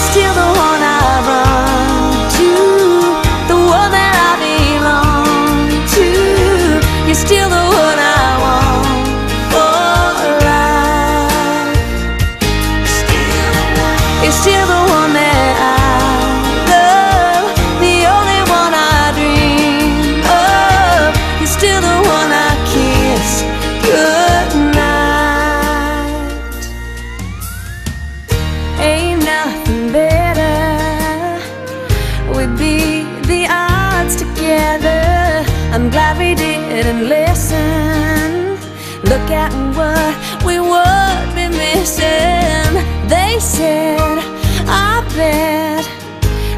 still the and listen. Look at what we would be missing. They said, I bet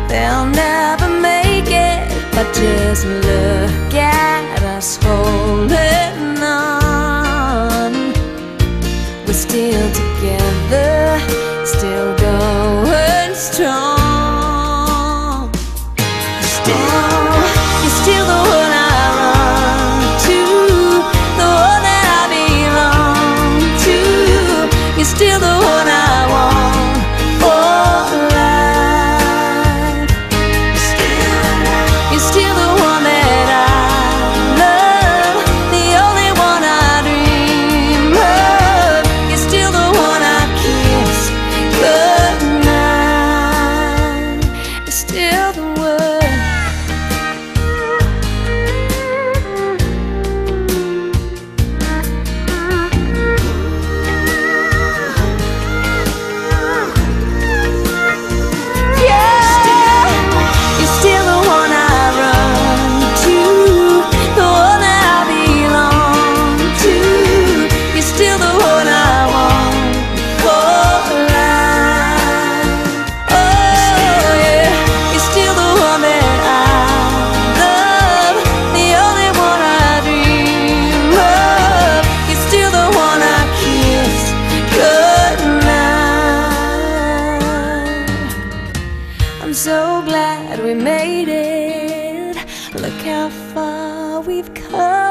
they'll never make it. But just look at us holding. so glad we made it. Look how far we've come.